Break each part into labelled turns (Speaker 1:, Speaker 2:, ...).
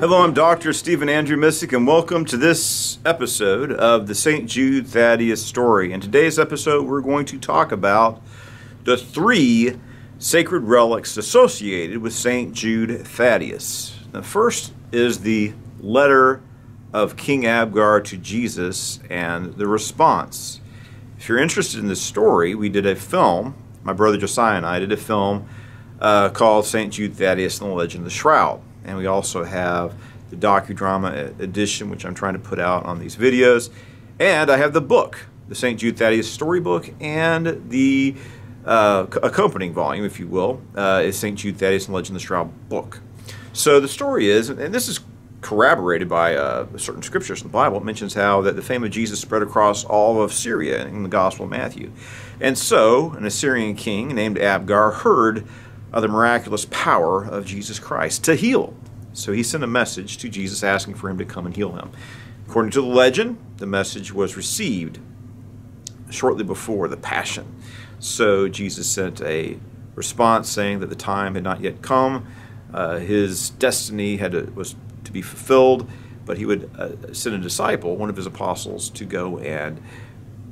Speaker 1: Hello, I'm Dr. Stephen Andrew Missick, and welcome to this episode of the St. Jude Thaddeus story. In today's episode, we're going to talk about the three sacred relics associated with St. Jude Thaddeus. The first is the letter of King Abgar to Jesus and the response. If you're interested in this story, we did a film, my brother Josiah and I did a film uh, called St. Jude Thaddeus and the Legend of the Shroud and we also have the docudrama edition, which I'm trying to put out on these videos. And I have the book, the St. Jude Thaddeus storybook, and the uh, accompanying volume, if you will, uh, is St. Jude Thaddeus and Legend of the Shroud book. So the story is, and this is corroborated by uh, certain scriptures in the Bible, it mentions how that the fame of Jesus spread across all of Syria in the Gospel of Matthew. And so, an Assyrian king named Abgar heard of the miraculous power of Jesus Christ to heal. So he sent a message to Jesus asking for him to come and heal him. According to the legend, the message was received shortly before the Passion. So Jesus sent a response saying that the time had not yet come. Uh, his destiny had to, was to be fulfilled, but he would uh, send a disciple, one of his apostles, to go and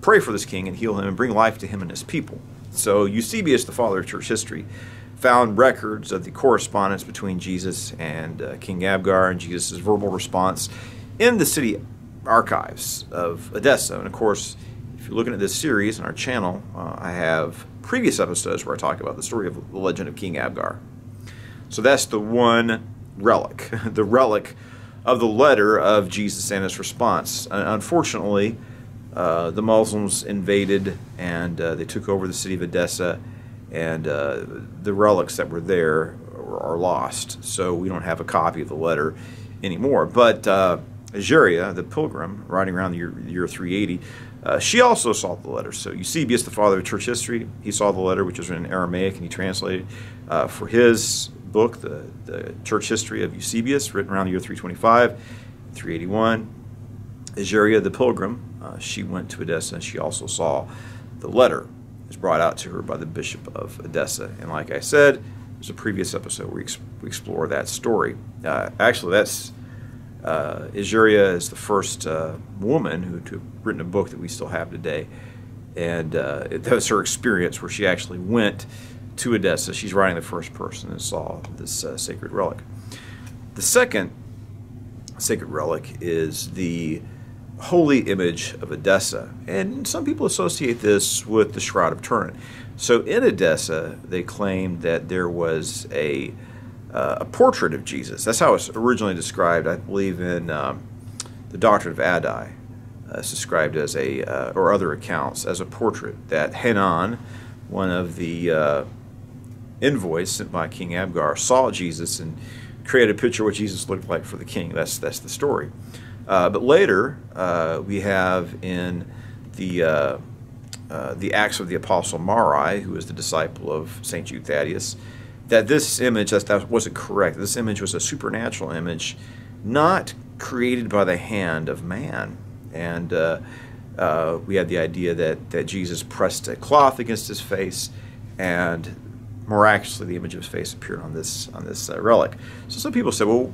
Speaker 1: pray for this king and heal him and bring life to him and his people. So Eusebius, the father of church history, found records of the correspondence between Jesus and uh, King Abgar and Jesus' verbal response in the city archives of Edessa. And of course, if you're looking at this series on our channel, uh, I have previous episodes where I talk about the story of the legend of King Abgar. So that's the one relic, the relic of the letter of Jesus and his response. Uh, unfortunately, the Muslims invaded and uh, they took over the city of Edessa and uh, the relics that were there are lost. So we don't have a copy of the letter anymore. But uh, Egeria, the pilgrim, riding around the year, year 380, uh, she also saw the letter. So Eusebius, the father of church history, he saw the letter, which was in Aramaic, and he translated uh, for his book, the, the Church History of Eusebius, written around the year 325, 381. Egeria, the pilgrim, uh, she went to Edessa, and she also saw the letter was brought out to her by the Bishop of Edessa. And like I said, there's a previous episode where we, ex we explore that story. Uh, actually, that's uh, Egeria is the first uh, woman who to have written a book that we still have today. And uh, it, that was her experience where she actually went to Edessa. She's writing the first person and saw this uh, sacred relic. The second sacred relic is the holy image of Edessa. And some people associate this with the Shroud of Turin. So in Edessa, they claimed that there was a, uh, a portrait of Jesus. That's how it's originally described, I believe, in um, the Doctrine of Addai. Uh, it's described as a, uh, or other accounts, as a portrait that Hanan, one of the uh, envoys sent by King Abgar, saw Jesus and created a picture of what Jesus looked like for the king. That's, that's the story. Uh, but later, uh, we have in the, uh, uh, the Acts of the Apostle Mari, who is the disciple of St. Jude Thaddeus, that this image, that, that wasn't correct. This image was a supernatural image, not created by the hand of man. And uh, uh, we had the idea that, that Jesus pressed a cloth against his face and miraculously the image of his face appeared on this on this uh, relic. So some people said, well,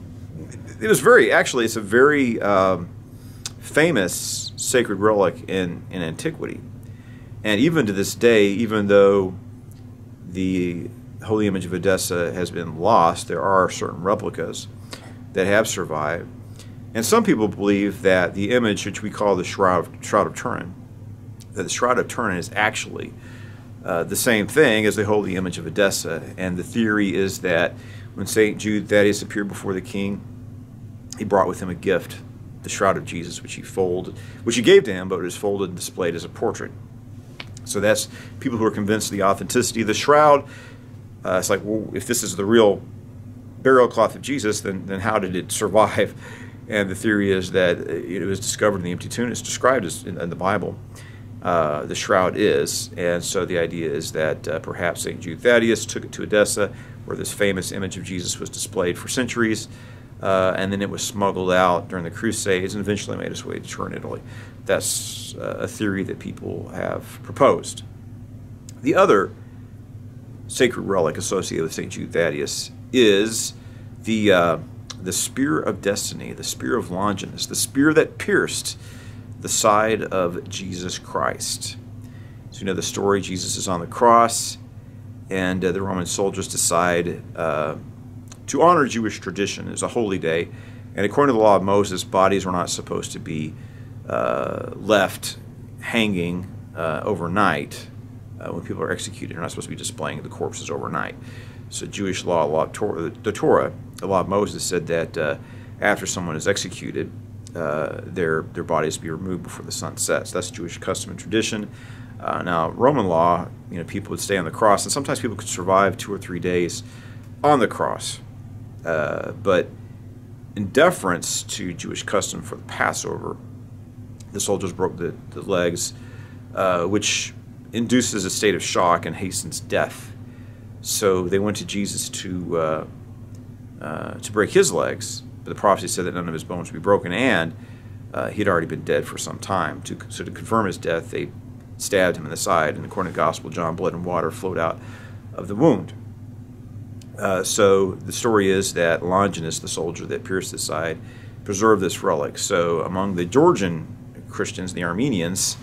Speaker 1: it was very actually it's a very um, famous sacred relic in in antiquity, and even to this day, even though the holy image of Edessa has been lost, there are certain replicas that have survived, and some people believe that the image which we call the shroud of, shroud of Turin, that the shroud of Turin is actually uh, the same thing as the holy image of Edessa, and the theory is that when Saint Jude Thaddeus appeared before the king he brought with him a gift, the shroud of Jesus, which he folded, which he gave to him, but it was folded and displayed as a portrait. So that's people who are convinced of the authenticity of the shroud. Uh, it's like, well, if this is the real burial cloth of Jesus, then, then how did it survive? And the theory is that it was discovered in the empty tomb. It's described as in, in the Bible. Uh, the shroud is, and so the idea is that uh, perhaps Saint Jude Thaddeus took it to Edessa, where this famous image of Jesus was displayed for centuries, uh, and then it was smuggled out during the Crusades and eventually made its way to Turin, Italy. That's uh, a theory that people have proposed. The other sacred relic associated with St. Jude Thaddeus is the, uh, the spear of destiny, the spear of Longinus, the spear that pierced the side of Jesus Christ. So you know the story. Jesus is on the cross, and uh, the Roman soldiers decide uh, to honor Jewish tradition. It's a holy day, and according to the law of Moses, bodies were not supposed to be uh, left hanging uh, overnight uh, when people are executed. They're not supposed to be displaying the corpses overnight. So Jewish law, law the Torah, the law of Moses said that uh, after someone is executed, uh, their their bodies be removed before the sun sets. That's Jewish custom and tradition. Uh, now Roman law, you know, people would stay on the cross, and sometimes people could survive two or three days on the cross. Uh, but in deference to Jewish custom for the Passover, the soldiers broke the, the legs, uh, which induces a state of shock and hastens death. So they went to Jesus to uh, uh, to break his legs, but the prophecy said that none of his bones would be broken, and uh, he had already been dead for some time. To, so to confirm his death, they stabbed him in the side, and according to the Gospel, John, blood and water flowed out of the wound. Uh, so the story is that Longinus, the soldier that pierced his side, preserved this relic. So among the Georgian Christians, the Armenians,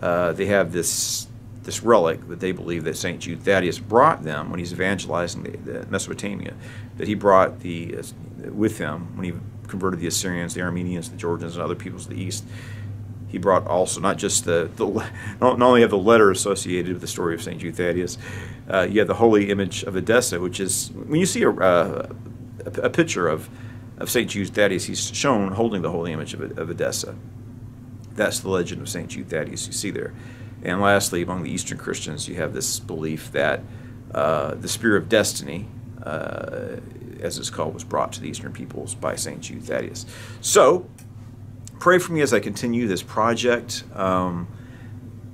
Speaker 1: uh, they have this this relic that they believe that St. Jude Thaddeus brought them when he's evangelizing the, the Mesopotamia, that he brought the uh, with him when he converted the Assyrians, the Armenians, the Georgians, and other peoples of the East. He brought also not just the, the not only have the letter associated with the story of St. Jude Thaddeus, uh, you have the holy image of Edessa, which is when you see a, uh, a, picture of of St. Jude Thaddeus, he's shown holding the holy image of, of Edessa. That's the legend of St. Jude Thaddeus you see there. And lastly, among the Eastern Christians, you have this belief that uh, the spear of destiny, uh, as it's called, was brought to the Eastern peoples by St. Jude Thaddeus. So, pray for me as I continue this project. Um,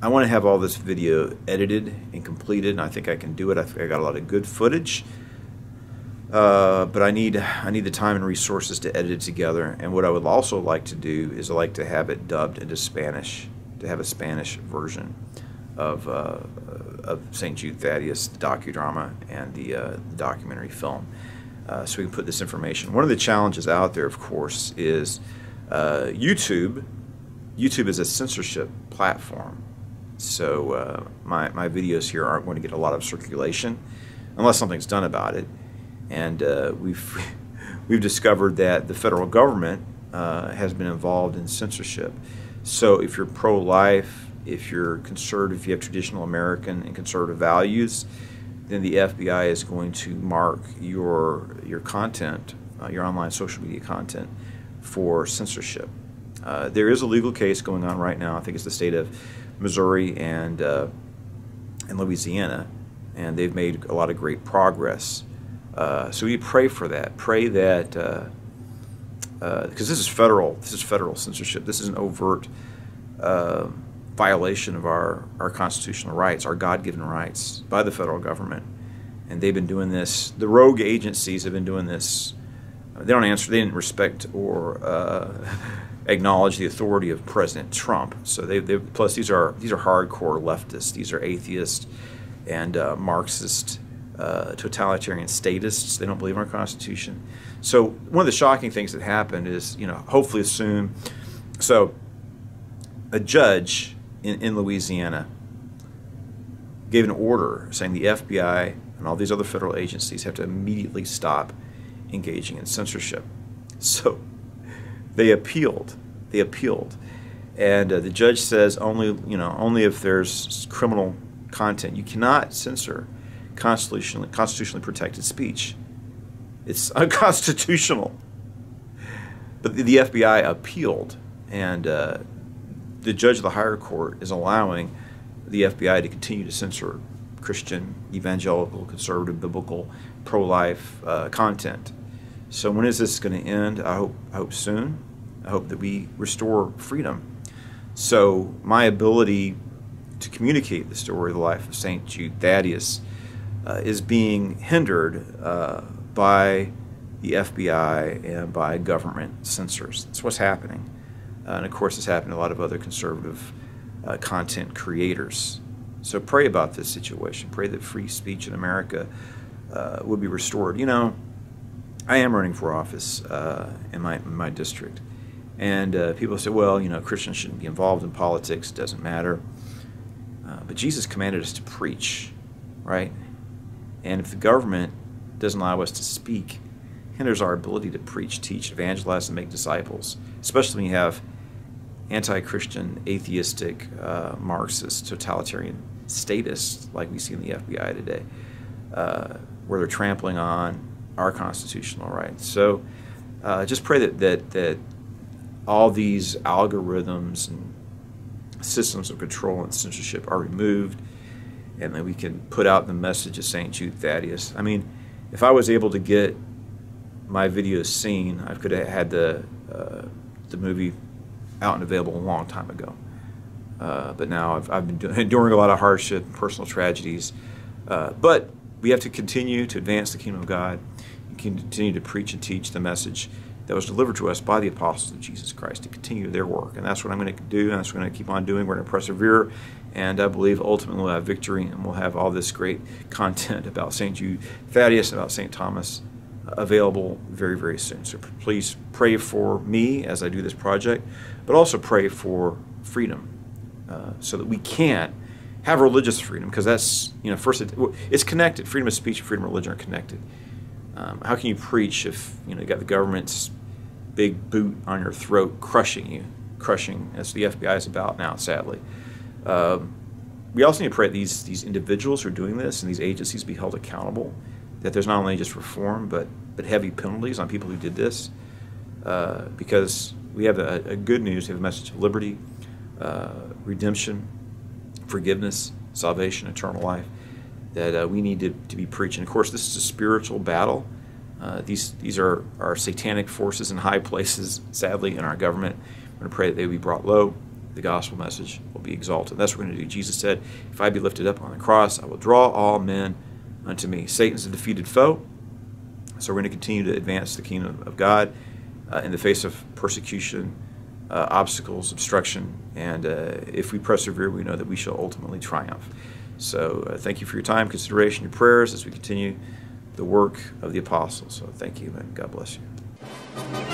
Speaker 1: I want to have all this video edited and completed, and I think I can do it. I, I got a lot of good footage. Uh, but I need I need the time and resources to edit it together. And what I would also like to do is I like to have it dubbed into Spanish to have a Spanish version of, uh, of St. Jude Thaddeus, the docudrama, and the, uh, the documentary film. Uh, so we can put this information. One of the challenges out there, of course, is uh, YouTube. YouTube is a censorship platform. So uh, my, my videos here aren't going to get a lot of circulation unless something's done about it. And uh, we've, we've discovered that the federal government has been involved in censorship. So if you're pro-life, if you're conservative, if you have traditional American and conservative values, then the FBI is going to mark your your content, uh, your online social media content, for censorship. Uh, there is a legal case going on right now. I think it's the state of Missouri and uh, and Louisiana, and they've made a lot of great progress. Uh, so we pray for that. Pray that uh, because uh, this is federal. This is federal censorship. This is an overt uh, violation of our, our constitutional rights, our God-given rights by the federal government. And they've been doing this. The rogue agencies have been doing this. They don't answer. They didn't respect or uh, acknowledge the authority of President Trump. So they, they plus these are these are hardcore leftists. These are atheists and uh, Marxist uh, totalitarian statists. They don't believe in our Constitution. So one of the shocking things that happened is, you know, hopefully soon. So a judge in, in Louisiana gave an order saying the FBI and all these other federal agencies have to immediately stop engaging in censorship. So they appealed. They appealed, and uh, the judge says only you know only if there's criminal content you cannot censor constitutionally, constitutionally protected speech. It's unconstitutional. But the, the FBI appealed, and uh, the judge of the higher court is allowing the FBI to continue to censor Christian, evangelical, conservative, biblical, pro-life uh, content. So when is this going to end? I hope, I hope soon. I hope that we restore freedom. So my ability to communicate the story of the life of Saint Jude Thaddeus uh, is being hindered uh, by the FBI and by government censors. That's what's happening. Uh, and of course, it's happened to a lot of other conservative uh, content creators. So pray about this situation. Pray that free speech in America uh, would be restored. You know, I am running for office uh, in my in my district, and uh, people say, well, you know, Christians shouldn't be involved in politics. It doesn't matter. Uh, but Jesus commanded us to preach, right? And if the government doesn't allow us to speak, hinders our ability to preach, teach, evangelize, and make disciples, especially when you have anti-Christian, atheistic, uh, Marxist, totalitarian statists like we see in the FBI today, uh, where they're trampling on our constitutional rights. So uh, just pray that, that, that all these algorithms and systems of control and censorship are removed and that we can put out the message of St. Jude Thaddeus. I mean, if I was able to get my videos seen, I could have had the, uh, the movie out and available a long time ago. Uh, but now I've, I've been enduring a lot of hardship personal tragedies. Uh, but we have to continue to advance the kingdom of God and continue to preach and teach the message that was delivered to us by the apostles of Jesus Christ to continue their work. And that's what I'm going to do, and that's what I'm going to keep on doing. We're going to persevere, and I believe ultimately we'll have victory, and we'll have all this great content about St. Jude Thaddeus, and about St. Thomas available very, very soon. So please pray for me as I do this project, but also pray for freedom uh, so that we can have religious freedom because that's, you know, first it, it's connected. Freedom of speech and freedom of religion are connected. Um, how can you preach if, you know, you got the government's big boot on your throat crushing you, crushing, as the FBI is about now, sadly. Um, we also need to pray that these, these individuals who are doing this and these agencies be held accountable that there's not only just reform, but, but heavy penalties on people who did this. Uh, because we have a, a, good news, we have a message of liberty, uh, redemption, forgiveness, salvation, eternal life that uh, we need to, to be preaching. Of course, this is a spiritual battle. Uh, these these are, are satanic forces in high places, sadly, in our government. We're going to pray that they be brought low. The gospel message will be exalted. That's what we're going to do. Jesus said, If I be lifted up on the cross, I will draw all men unto me. Satan's a defeated foe. So we're going to continue to advance the kingdom of God uh, in the face of persecution, uh, obstacles, obstruction, and uh, if we persevere, we know that we shall ultimately triumph. So uh, thank you for your time, consideration, your prayers as we continue the work of the apostles. So thank you, and God bless you.